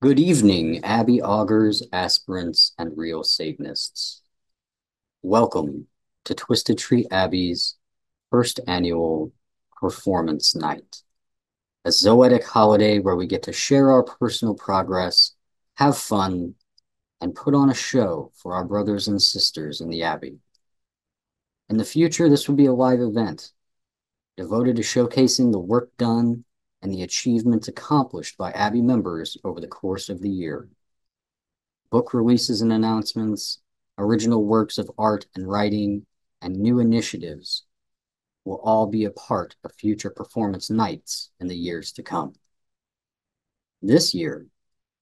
Good evening, Abbey augurs, aspirants, and real Satanists. Welcome to Twisted Tree Abbey's first annual Performance Night, a zoetic holiday where we get to share our personal progress, have fun, and put on a show for our brothers and sisters in the Abbey. In the future, this will be a live event devoted to showcasing the work done and the achievements accomplished by Abbey members over the course of the year. Book releases and announcements, original works of art and writing, and new initiatives will all be a part of future performance nights in the years to come. This year,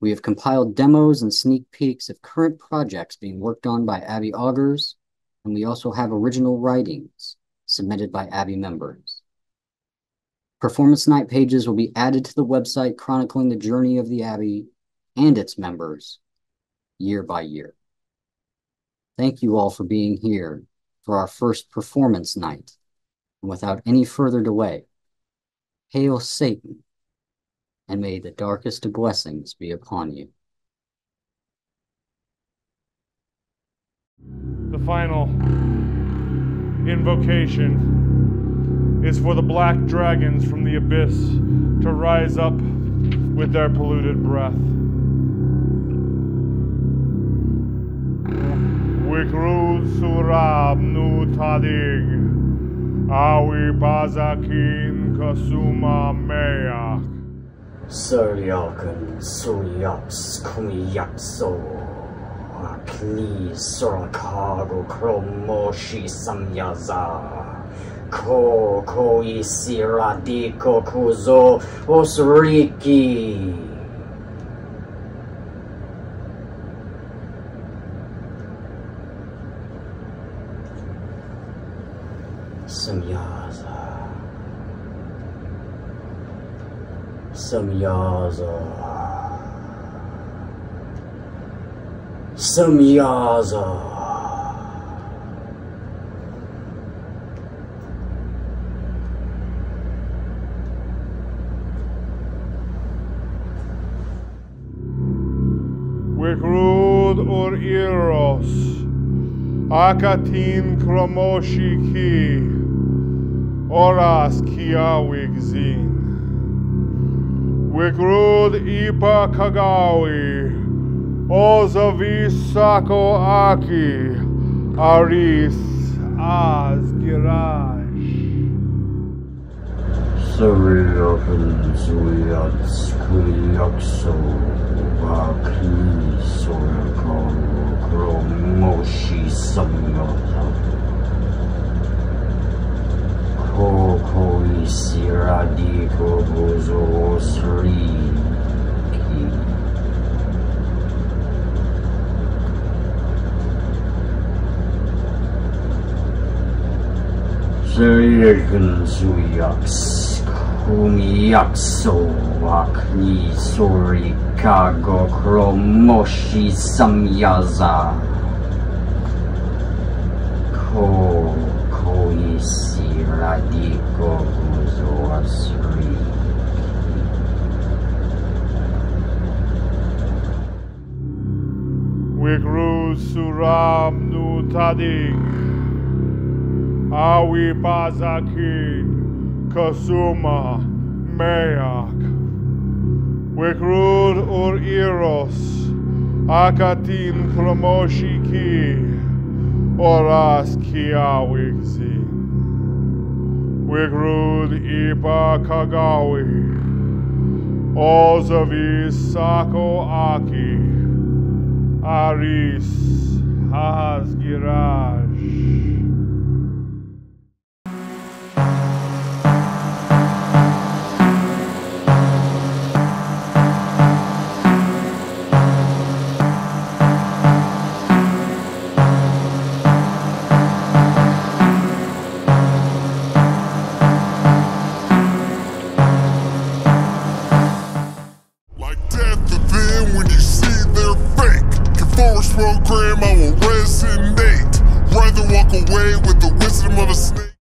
we have compiled demos and sneak peeks of current projects being worked on by Abbey Augurs, and we also have original writings submitted by Abbey members. Performance night pages will be added to the website chronicling the journey of the Abbey and its members year by year. Thank you all for being here for our first performance night. And without any further delay, hail Satan, and may the darkest of blessings be upon you. The final invocation is for the black dragons from the abyss to rise up with their polluted breath. Wikrud surab nu tadig, awi bazakin kasuma meyak. Suryakan suryaks kumiyakso, akni surakago kromoshi samyaza. Ko ko isiradiko kuzo osriki. Samyaza. Samyaza. Samyaza. Wikrud ur Eros, Akatin Kromoshi ki, Oras Kiawig Zin. Wikrud Ipa Kagawi, Ozavi Sako Aki, Aris Kromoshi Samyata Koko Isiradi Kobozo Sri Ki Suryakan Suyaks Kumiyakso Vakni Surikago Kromoshi Samyaza Ko Koisi Radiko Buzo Asri Wikrud Suram Nu Tadig. Awi Bazakin, Kasuma, Mayak, Wikrud Ur Eros, Akatin Kromoshiki, Oras Kiawigzin, Wikrud Ipa Kagawi, Ozavi Sako Aki, Aris Hazgiraj. Program, I will resonate. Rather walk away with the wisdom of a snake.